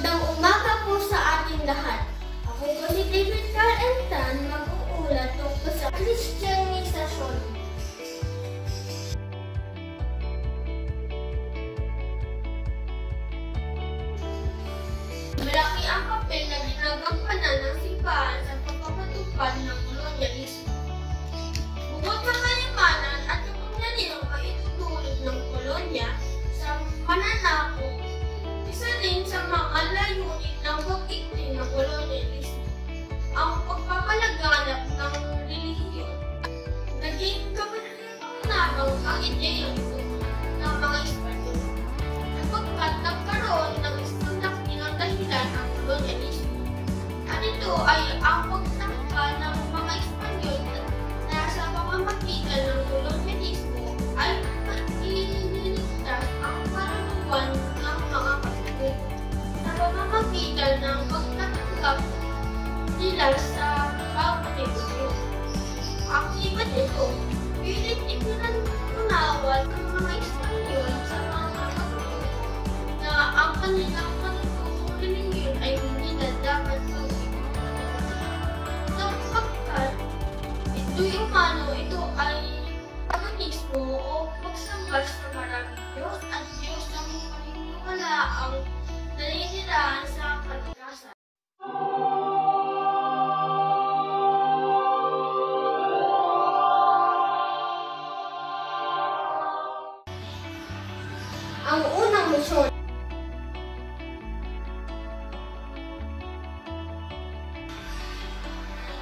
Magandang umaga po sa ating lahat. Ako po si David Carl. Tan, mag-uulat tungkol sa Christianisasyon. Malaki ang papel na ginagampanan ng simbahan sa pagpapatupad ng nila sa negosyo. Ang iba nito, pilit ipinag-unawan ng mga Espanyol sa mga Katoliko na ang kanilang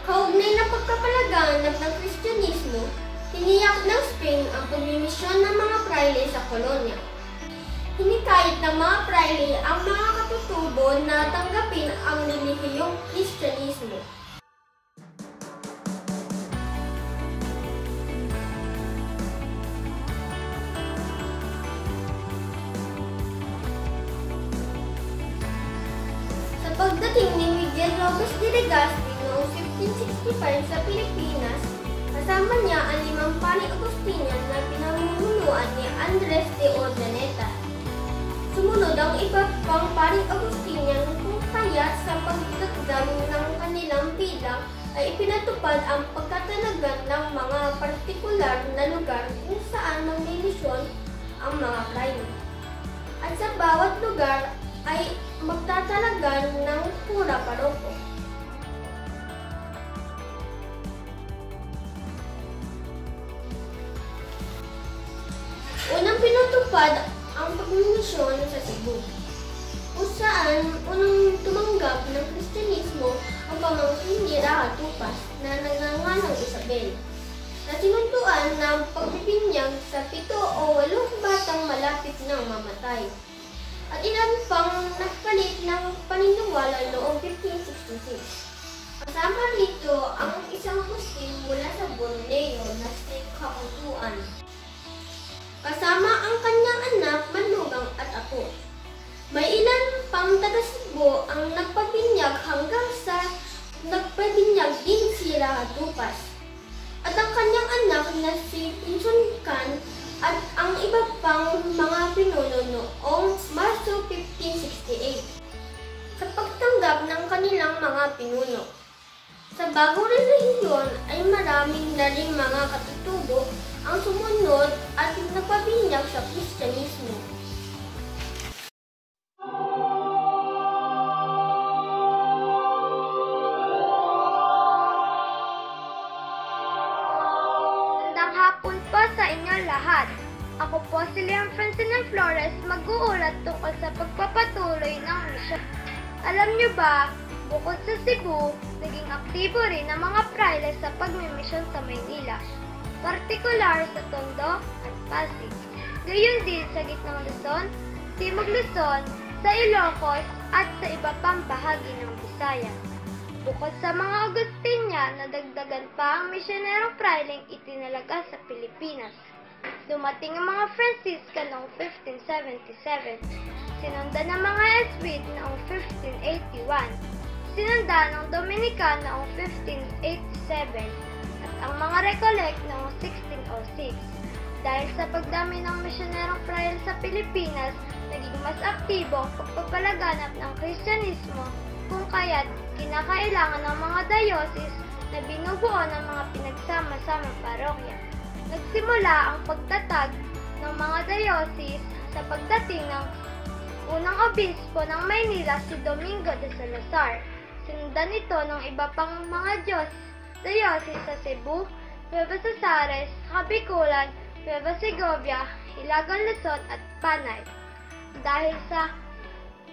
Kaugnay na pagkapalaganap ng Kristyanismo, hiniyak ng Spain ang pagmimisyon ng mga praile sa kolonya. Hinikayat ng mga praile ang mga katutubo na tanggapin ang relihiyong Kristyanismo. pagdating ni Miguel Robles Dirigas 1865 sa Pilipinas, kasama niya ang limang pari Agustinian na pinamumunuan ni Andres de Urdaneta. Sumunod ang iba pang pari Agustinian kung kaya sa pagdagdag ng kanilang bilang ay ipinatupad ang pagkatalagan ng mga partikular na lugar kung saan nangmimisyon ang mga prime. At sa bawat lugar ay magtatalagan ng pura paroko. Unang pinatupad ang pagmimisyon sa Cebu, kung saan unang tumanggap ng Kristyanismo ang pamangkin ni Raha Tupas na nagngangalang Isabel, na sinuntuan ng pagbibinyag sa pito o walong batang malapit ng mamatay at ilan pang nagpalit ng paniniwala noong 1566. Kasama rito ang At ang kanyang anak na si Pinsun Khan at ang iba pang mga pinuno noong Marso 1568 sa pagtanggap ng kanilang mga pinuno. Sa bagong relihiyon ay maraming na ring mga katutubo ang sumunod at nagpabinyag sa Kristyanismo. Hapon po sa inyo lahat. Ako po si Leon Francine Flores, mag-uulat tungkol sa pagpapatuloy ng misyon. Alam niyo ba, bukod sa Cebu, naging aktibo rin ang mga praile sa pagmimisyon sa Maynila, partikular sa Tondo at Pasig. Gayon din sa Gitnang Luzon, Timog Luzon, sa Ilocos at sa iba pang bahagi ng Visayas. Bukod sa mga Agustinian, nadagdagan pa ang misyonerong prailing itinalaga sa Pilipinas. Dumating ang mga Franciscan noong 1577. Sinundan ng mga Jesuit noong 1581. Sinundan ng Dominican noong 1587. At ang mga Recollect noong 1606. Dahil sa pagdami ng misyonerong prayer sa Pilipinas, naging mas aktibo ang pagpapalaganap ng Kristyanismo kung kaya't kinakailangan ng mga dayosis na binubuo ng mga pinagsama-samang parokya. Nagsimula ang pagtatag ng mga dayosis sa pagdating ng unang obispo ng Maynila si Domingo de Salazar. Sinundan ito ng iba pang mga Diyos, dayosis sa Cebu, Nueva Cesares, Kabikulan, Nueva Segovia, Hilagang Luzon at Panay. Dahil sa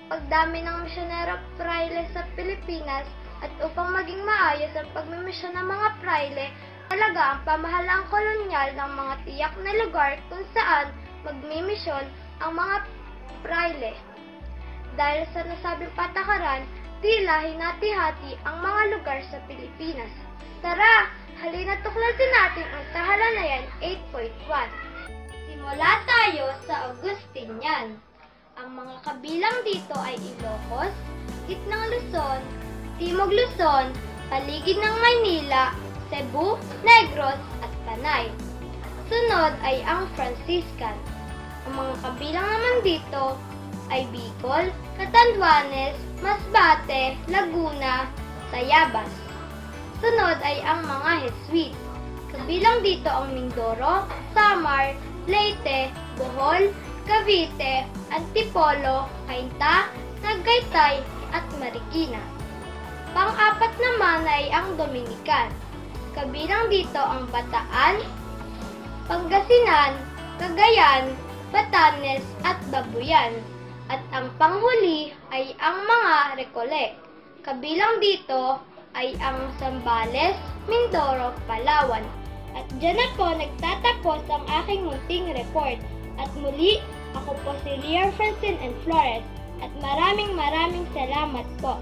pagdami ng misyonero praile sa Pilipinas at upang maging maayos ang pagmimisyon ng mga praile, talaga ang pamahalaang kolonyal ng mga tiyak na lugar kung saan magmimisyon ang mga praile. Dahil sa nasabing patakaran, tila hinati-hati ang mga lugar sa Pilipinas. Tara, halina tuklasin natin ang kahalanayan 8.1. Simula tayo sa Augustinian. Ang mga kabilang dito ay Ilocos, Gitnang Luzon, Timog Luzon, paligid ng Maynila, Cebu, Negros at Panay. Sunod ay ang Franciscan. Ang mga kabilang naman dito ay Bicol, Catanduanes, Masbate, Laguna, Tayabas. Sunod ay ang mga Jesuit. Kabilang dito ang Mindoro, Samar, Leyte, Bohol, Cavite, Antipolo, Cainta, Tagaytay at Marikina. Pang-apat naman ay ang Dominican. Kabilang dito ang Bataan, Pangasinan, Cagayan, Batanes at Babuyan. At ang panghuli ay ang mga Rekole. Kabilang dito ay ang Zambales, Mindoro, Palawan. At dyan na po nagtatapos ang aking munting report. At muli, ako po si Leah Francine and Flores. At maraming maraming salamat po.